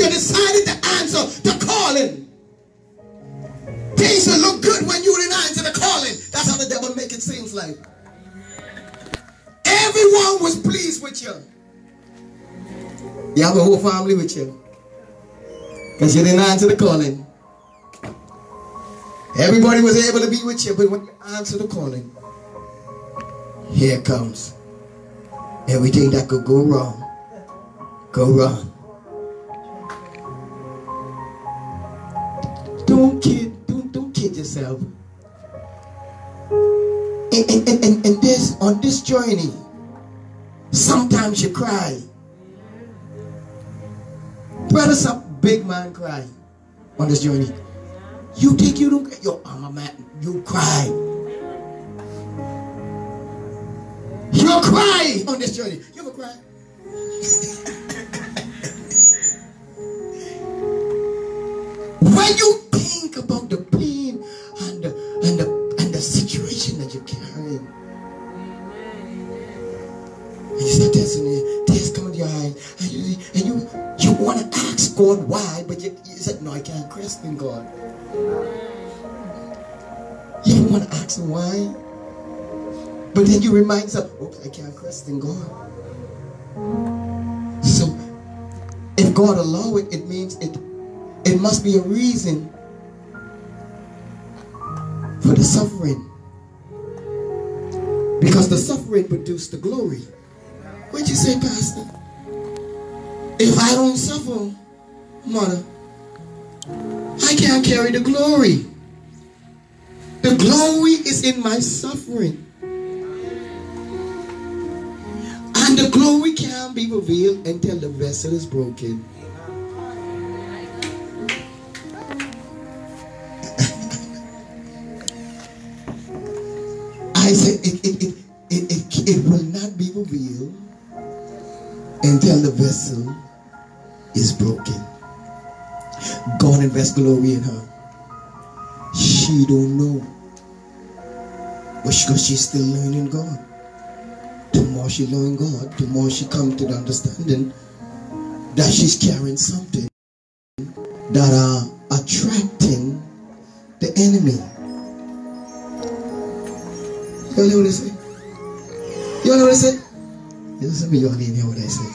you decided to answer the calling. Things will look good when you didn't answer the calling. That's how the devil make it seems like. Everyone was pleased with you. You have a whole family with you. Because you didn't answer the calling. Everybody was able to be with you, but when you answer the calling, here comes everything that could go wrong. Go wrong. Yourself. And, and, and, and this on this journey, sometimes you cry. Brother, some big man cry on this journey. You think you don't yo, I'm a man, you cry. You cry on this journey. You ever cry? when you think about the and you start testing it, tears come to your eyes, and you and you you want to ask God why, but you, you said, No, I can't question God. You want to ask him why? But then you remind yourself, okay, I can't question God. So if God allow it, it means it it must be a reason for the suffering. Because the suffering produced the glory. What'd you say, Pastor? If I don't suffer, mother, I can't carry the glory. The glory is in my suffering. And the glory can't be revealed until the vessel is broken. I said it, it, it, it, it, it will not be revealed until the vessel is broken. God invest glory in her. She don't know. But because she's still learning God. The more she learn God, the more she come to the understanding that she's carrying something that are attracting the enemy. You know what I say? You know what I say? You listen me, you only hear what I say.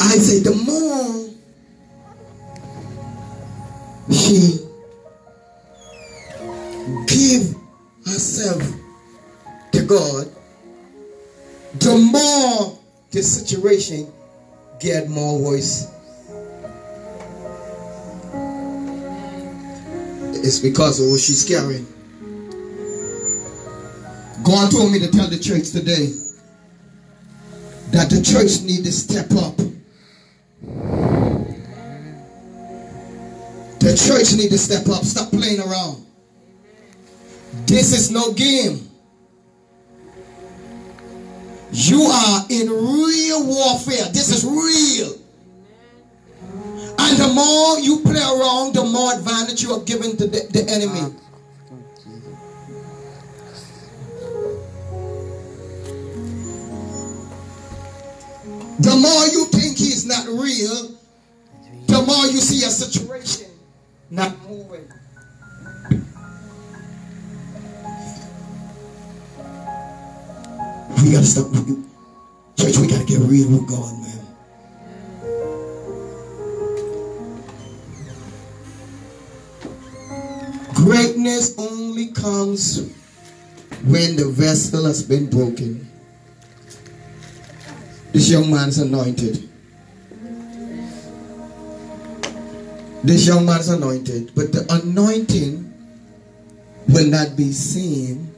I say the more she give herself to God, the more the situation get more worse. It's because of what she's carrying. God told me to tell the church today that the church need to step up. The church need to step up. Stop playing around. This is no game. You are in real warfare. This is real. And the more you play around, the more advantage you are giving to the, the enemy. The more you think he's not real, the more you see a situation not moving. We gotta stop. Church, we gotta get real with God, man. Greatness only comes when the vessel has been broken. This young man's anointed. This young man's anointed, but the anointing will not be seen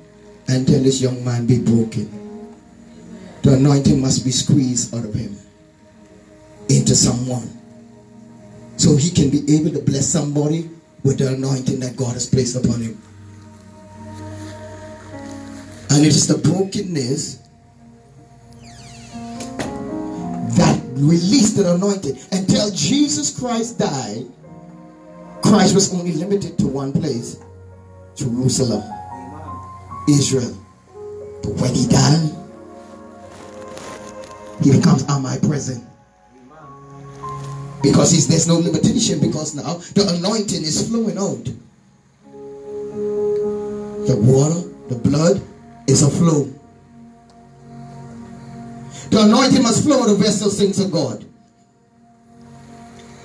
until this young man be broken. The anointing must be squeezed out of him into someone. So he can be able to bless somebody with the anointing that God has placed upon him. And it is the brokenness that released the anointing. Until Jesus Christ died, Christ was only limited to one place Jerusalem, Israel. But when he died, he becomes omnipresent. Because there's no limitation because now the anointing is flowing out. The water, the blood is a flow. The anointing must flow the vessel sings of God.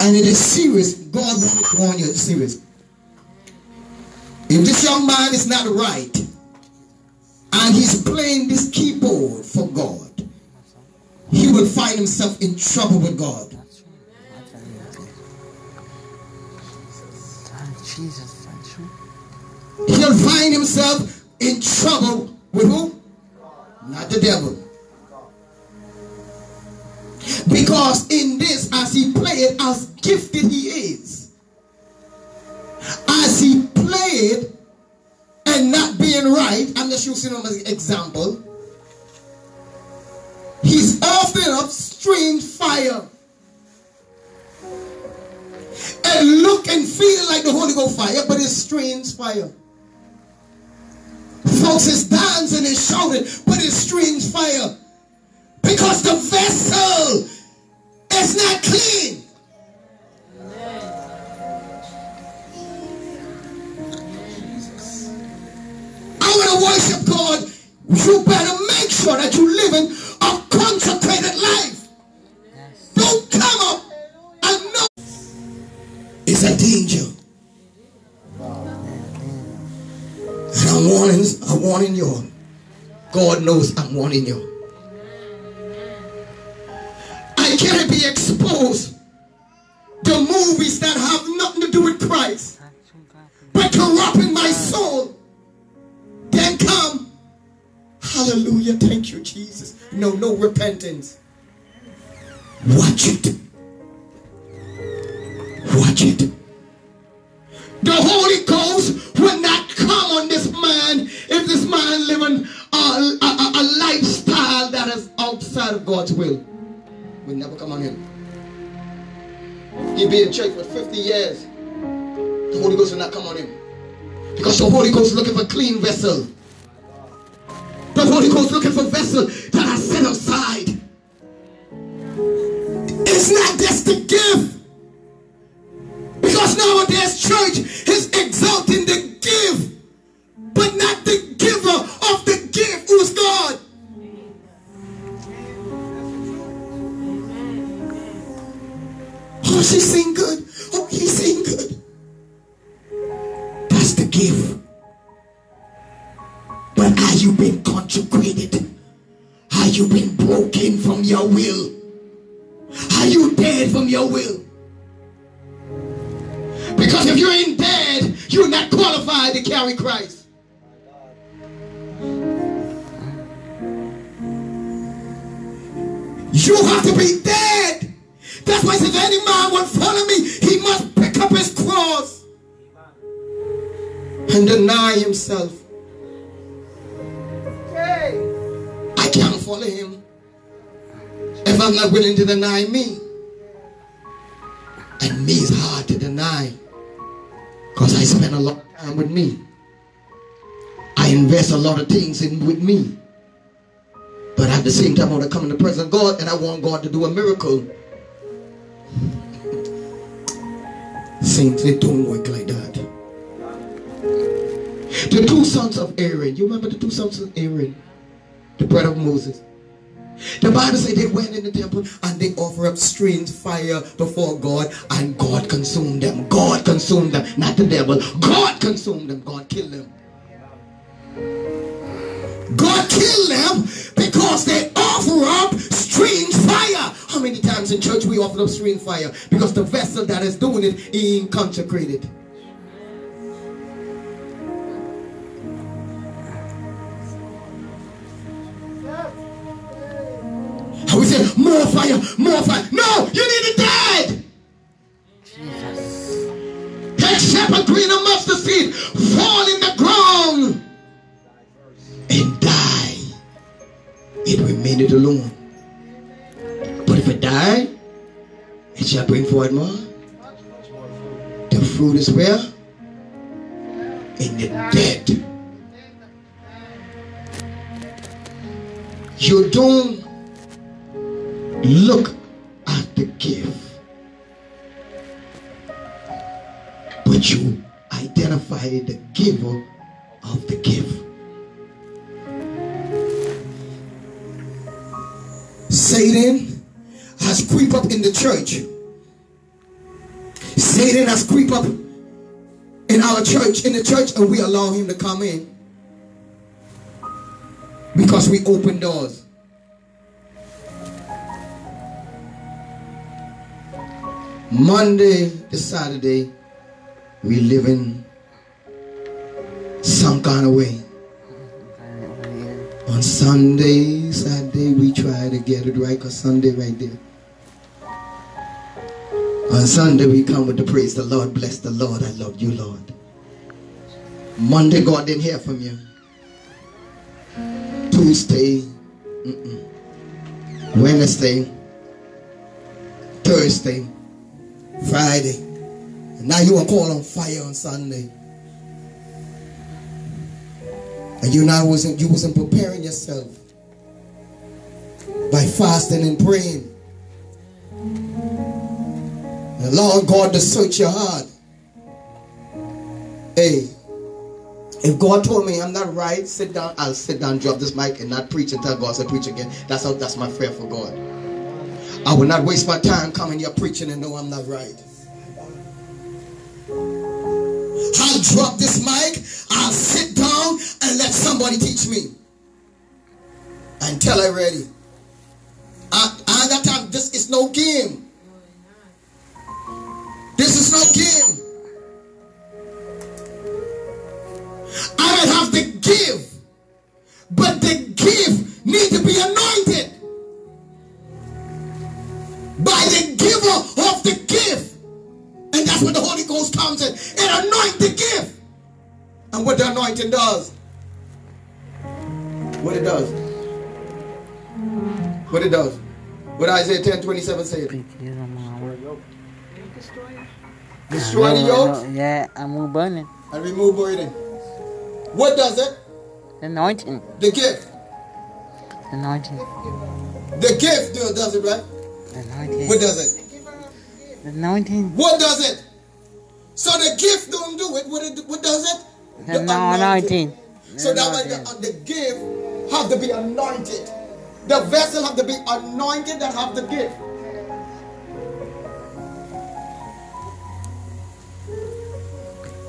And it is serious. God wants to warn you it's serious. If this young man is not right, and he's playing this keyboard for God, he will find himself in trouble with God. Jesus. He'll find himself in trouble with who? Not the devil. Because in this, as he played, as gifted he is, as he played and not being right, I'm just using him as an example, he's offering up strange fire. And look and feel like the Holy Ghost fire, but it's strange fire. Folks is dancing and shouting, but it's strange fire. Because the vessel is not clean. I want to worship God. You better make sure that you're living a consecrated life. Don't come up and know it's a danger. And I'm warning, I'm warning you. God knows I'm warning you. Can it be exposed The movies that have nothing to do with Christ, but corrupting my soul. Then come, hallelujah, thank you, Jesus. No, no repentance. Watch it. Watch it. The Holy Ghost will not come on this man if this man living a, a, a lifestyle that is outside of God's will will never come on him. He'll be in church for 50 years. The Holy Ghost will not come on him. Because the Holy Ghost looking for clean vessel. The Holy Ghost looking for vessel that are set aside. It's not just the gift. Because nowadays church is exalting the gift, but not the giver Oh, she sing good. Oh, he sing good. That's the gift. But are you been consecrated? Are you been broken from your will? Are you dead from your will? Because if you ain't dead, you're not qualified to carry Christ. You have to be dead. That's why if any man will follow me, he must pick up his cross and deny himself. I can't follow him if I'm not willing to deny me. And me is hard to deny because I spend a lot of time with me. I invest a lot of things in with me. But at the same time, I want to come in the presence of God and I want God to do a miracle. Saints, don't work like that. The two sons of Aaron, you remember the two sons of Aaron? The brother of Moses. The Bible says they went in the temple and they offered up strange fire before God and God consumed them. God consumed them, not the devil. God consumed them. God killed them. God killed them because they offer up strange fire. How many times in church we offer up strange fire? Because the vessel that is doing it ain't consecrated. And we say, more fire, more fire. No, you need it dead. Jesus. Take shepherd green and mustard seed, fall in It remained alone. But if it die, it shall bring forth more. The fruit is where? In the dead. You don't look at the gift. But you identify the giver of the gift. Satan has creep up in the church. Satan has creep up in our church, in the church, and we allow him to come in because we open doors. Monday to Saturday, we live in some kind of way. On Sunday, Saturday, we try to get it right because Sunday right there. On Sunday, we come with the praise the Lord, bless the Lord, I love you, Lord. Monday, God didn't hear from you. Tuesday, mm -mm. Wednesday, Thursday, Friday. And now you are called on fire on Sunday. And you now wasn't you wasn't preparing yourself by fasting and praying. And allowing God to search your heart. Hey, if God told me I'm not right, sit down, I'll sit down, drop this mic, and not preach until God said preach again. That's how that's my prayer for God. I will not waste my time coming here preaching and know I'm not right. I'll drop this mic, I'll sit down somebody teach me. Until I'm ready. I, I got time. This is no game. This is no game. I don't have to give, but the gift need to be anointed by the giver of the gift. And that's what the Holy Ghost comes in. It anoints the gift. And what the anointing does. What it does. What it does. What Isaiah 10 27 says. Destroy the yokes. Yeah, I'm move burning. And remove burden. What does it? The anointing. The gift. Anointing. The gift does it, right? The anointing. What does it? The anointing. What does it? So the gift don't do it. What, it, what does it? The anointing. So that when the, uh, the gift have to be anointed. The vessel have to be anointed and have the gift.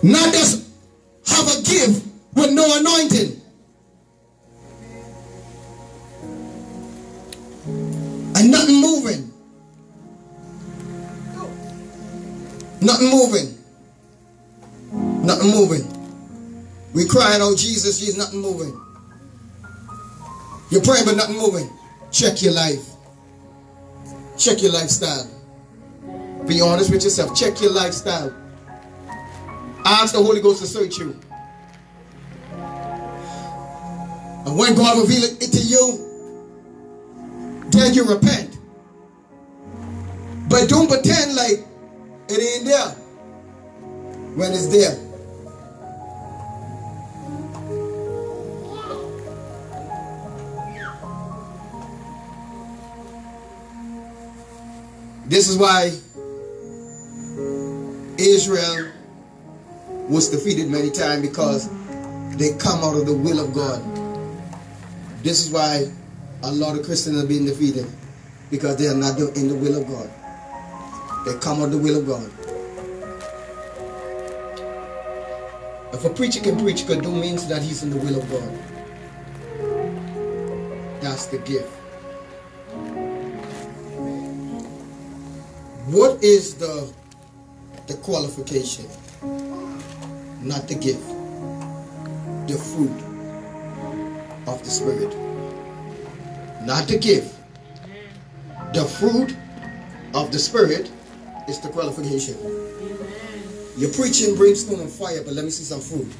Not just have a gift with no anointing. And nothing moving. Nothing moving. Nothing moving. We crying, oh Jesus, Jesus, nothing moving. You're praying, but nothing moving. Check your life. Check your lifestyle. Be honest with yourself. Check your lifestyle. Ask the Holy Ghost to search you. And when God reveal it to you, then you repent. But don't pretend like it ain't there when it's there. This is why Israel was defeated many times because they come out of the will of God. This is why a lot of Christians are being defeated because they are not in the will of God. They come out of the will of God. If a preacher can preach good, don't mean that he's in the will of God. That's the gift. What is the the qualification? Not the gift. The fruit of the spirit. Not the gift. The fruit of the spirit is the qualification. You're preaching brimstone and fire, but let me see some fruit.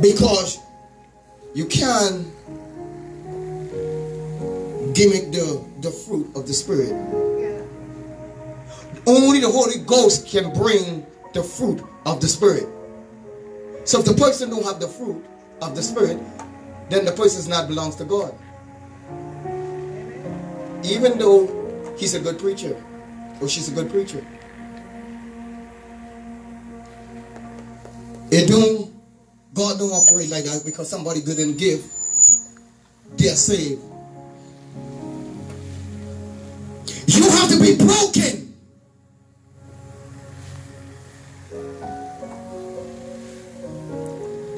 Because you can gimmick the, the fruit of the Spirit. Only the Holy Ghost can bring the fruit of the Spirit. So if the person don't have the fruit of the Spirit, then the person not belongs to God. Even though he's a good preacher. or she's a good preacher. It don't, God don't operate like that because somebody good and give, they're saved. Have to be broken.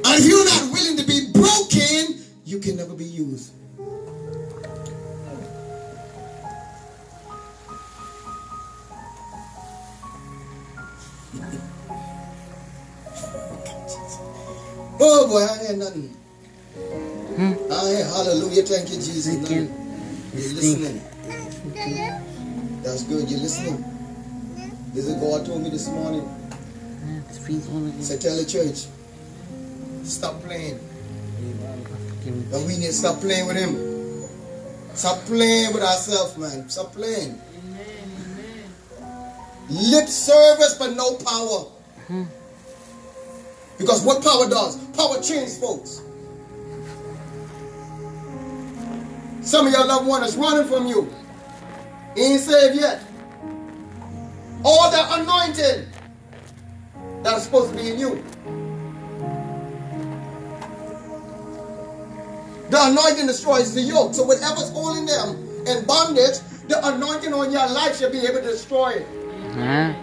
And if you're not willing to be broken, you can never be used. Oh boy, I ain't nothing. I ain't hallelujah. Thank you, Jesus. Nothing. You're listening. That's good. You're listening. This is God told me this morning. Say, tell the church, stop playing. And we need to stop playing with him. Stop playing with ourselves, man. Stop playing. Lip service, but no power. Because what power does? Power changes folks. Some of your loved one is running from you. He ain't saved yet. All the anointing that's supposed to be in you. The anointing destroys the yoke. So whatever's holding them in bondage, the anointing on your life should be able to destroy it. Huh?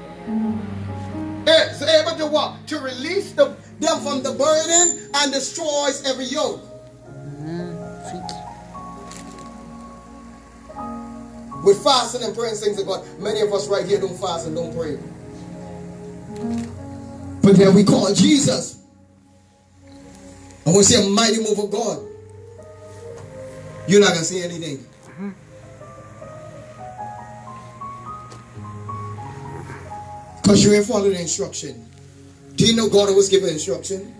Eh, it's able to what? To release the, them from the burden and destroys every yoke. With fasting and praying things of God, many of us right here don't fast and don't pray. But then we call Jesus. And we see a mighty move of God. You're not going to see anything. Because you ain't following the instruction. Do you know God was given instruction?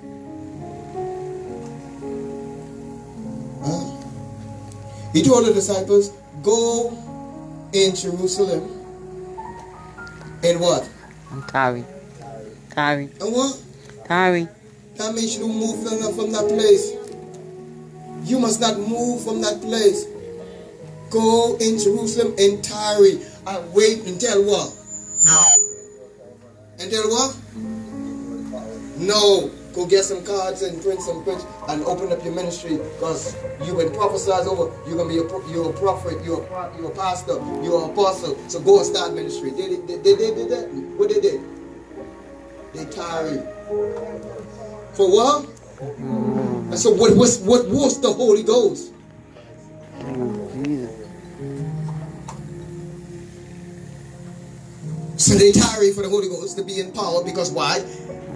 Huh? He told the disciples, go in Jerusalem. In what? I'm tarry. tarry. And what? tarry. That means you don't move from that, from that place. You must not move from that place. Go in Jerusalem and tarry and wait until what? No. Until what? Mm-hmm. No. Go get some cards and print some pictures and open up your ministry because you've been prophesied over. You're gonna be a you're a prophet, you're a you're a pastor, you're an apostle. So go and start ministry. They did they, they, they did that. What they did? They tarry. For what? And so what was what was the Holy Ghost? So they tarry for the Holy Ghost to be in power because why?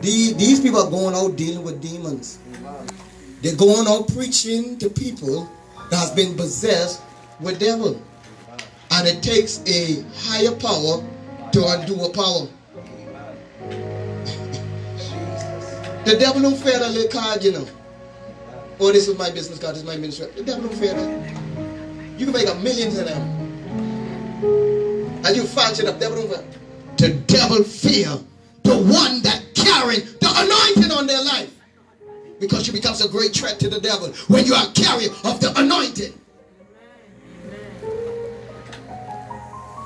The, these people are going out dealing with demons. They're going out preaching to people that has been possessed with devil. And it takes a higher power to undo a power. the devil don't fear that little card, you know. Oh, this is my business card, this is my ministry. The devil don't fear that. You can make a millions of them. And you fancy the devil don't fear. The devil fear the one that carrying the anointing on their life. Because you becomes a great threat to the devil when you are carrier of the anointing.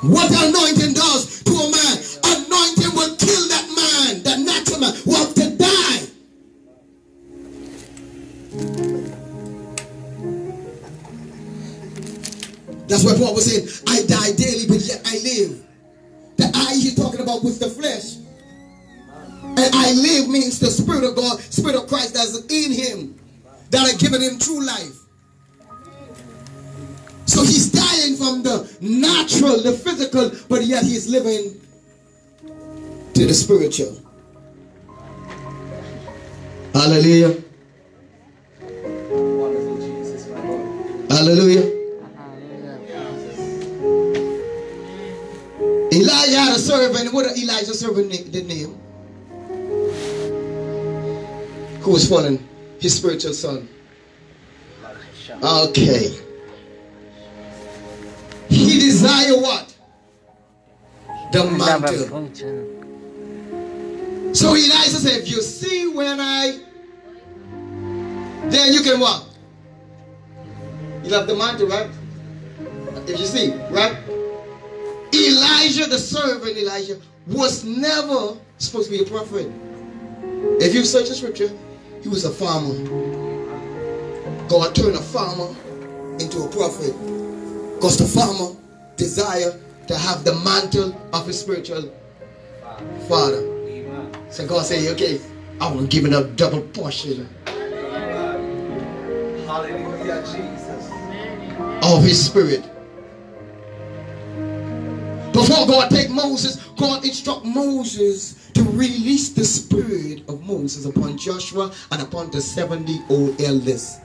What the anointing does Christ that's in him, that are given him true life. So he's dying from the natural, the physical, but yet he's living to the spiritual. Hallelujah. Hallelujah. Elijah had a servant. What did Elijah's servant the name? Who was fallen? His spiritual son. Okay. He desired what? The mantle. So Elijah said, if you see when I, then you can what? You have the mantle, right? If you see, right? Elijah, the servant Elisha, was never supposed to be a prophet. If you search the scripture, he was a farmer. God turned a farmer into a prophet. Because the farmer desired to have the mantle of his spiritual father. So God said, okay, I will give it a double portion Hallelujah, Jesus. of his spirit. Before God take Moses, God instruct Moses to release the spirit of Moses upon Joshua and upon the 70 old elders.